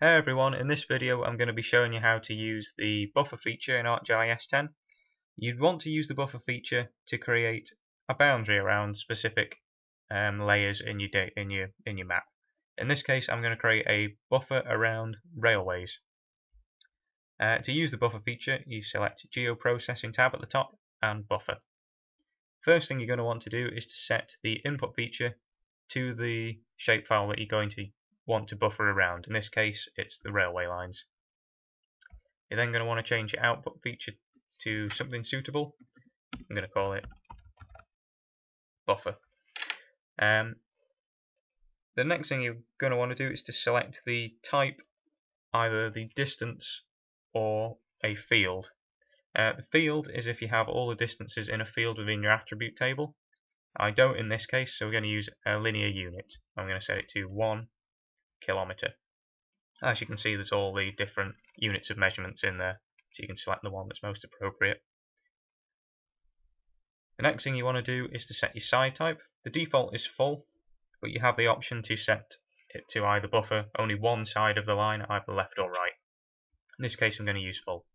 Hey everyone, in this video I'm going to be showing you how to use the buffer feature in ArcGIS 10. You'd want to use the buffer feature to create a boundary around specific um, layers in your, in, your, in your map. In this case I'm going to create a buffer around railways. Uh, to use the buffer feature you select Geoprocessing tab at the top and Buffer. First thing you're going to want to do is to set the input feature to the shapefile that you're going to want to buffer around. In this case, it's the railway lines. You're then going to want to change your output feature to something suitable. I'm going to call it buffer. Um, the next thing you're going to want to do is to select the type, either the distance or a field. Uh, the field is if you have all the distances in a field within your attribute table. I don't in this case, so we're going to use a linear unit. I'm going to set it to 1 kilometre. As you can see there's all the different units of measurements in there so you can select the one that's most appropriate. The next thing you want to do is to set your side type. The default is full but you have the option to set it to either buffer only one side of the line either left or right. In this case I'm going to use full.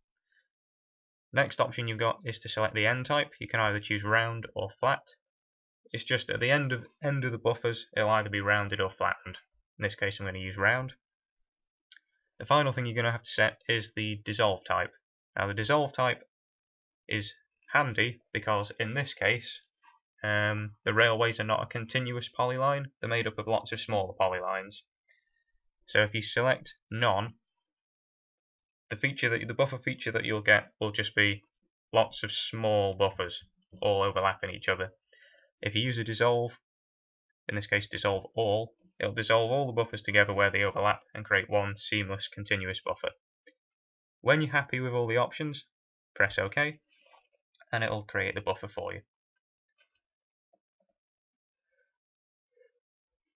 Next option you've got is to select the end type. You can either choose round or flat. It's just at the end of end of the buffers it'll either be rounded or flattened. In this case I'm going to use round. The final thing you're going to have to set is the dissolve type. Now the dissolve type is handy because in this case um, the railways are not a continuous polyline, they're made up of lots of smaller polylines. So if you select none, the feature that the buffer feature that you'll get will just be lots of small buffers all overlapping each other. If you use a dissolve, in this case dissolve all, It'll dissolve all the buffers together where they overlap and create one seamless continuous buffer. When you're happy with all the options, press OK and it'll create the buffer for you.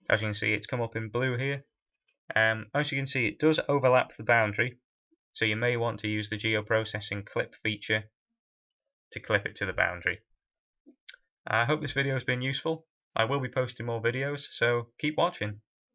As you can see it's come up in blue here. Um, as you can see it does overlap the boundary so you may want to use the geoprocessing clip feature to clip it to the boundary. I hope this video has been useful. I will be posting more videos, so keep watching.